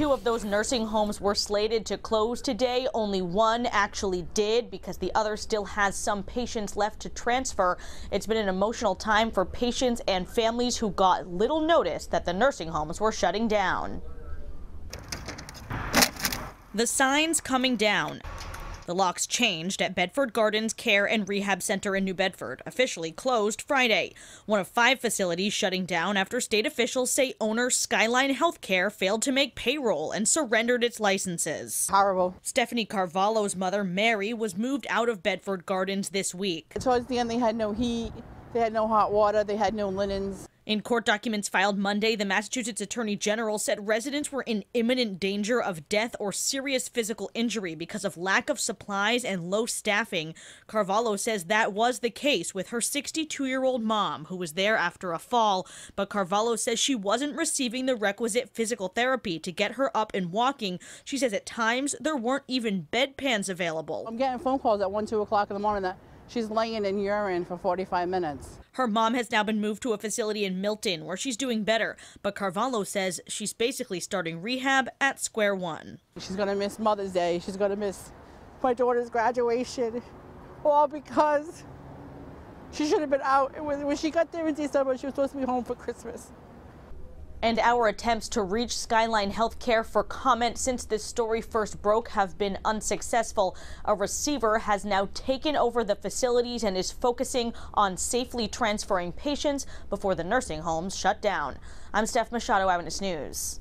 two of those nursing homes were slated to close today. Only one actually did because the other still has some patients left to transfer. It's been an emotional time for patients and families who got little notice that the nursing homes were shutting down. The signs coming down. The locks changed at Bedford Gardens Care and Rehab Center in New Bedford, officially closed Friday. One of five facilities shutting down after state officials say owner Skyline Healthcare failed to make payroll and surrendered its licenses. Horrible. Stephanie Carvalho's mother, Mary, was moved out of Bedford Gardens this week. Towards the end, they had no heat, they had no hot water, they had no linens. In court documents filed Monday, the Massachusetts Attorney General said residents were in imminent danger of death or serious physical injury because of lack of supplies and low staffing. Carvalho says that was the case with her 62 year old mom, who was there after a fall. But Carvalho says she wasn't receiving the requisite physical therapy to get her up and walking. She says at times there weren't even bedpans available. I'm getting phone calls at 1, 2 o'clock in the morning that she's laying in urine for 45 minutes. Her mom has now been moved to a facility in Milton where she's doing better, but Carvalho says she's basically starting rehab at square one. She's going to miss Mother's Day. She's going to miss my daughter's graduation, all because she should have been out. When she got there in December, she was supposed to be home for Christmas. And our attempts to reach Skyline Healthcare for comment since this story first broke have been unsuccessful. A receiver has now taken over the facilities and is focusing on safely transferring patients before the nursing homes shut down. I'm Steph Machado, Eyewitness News.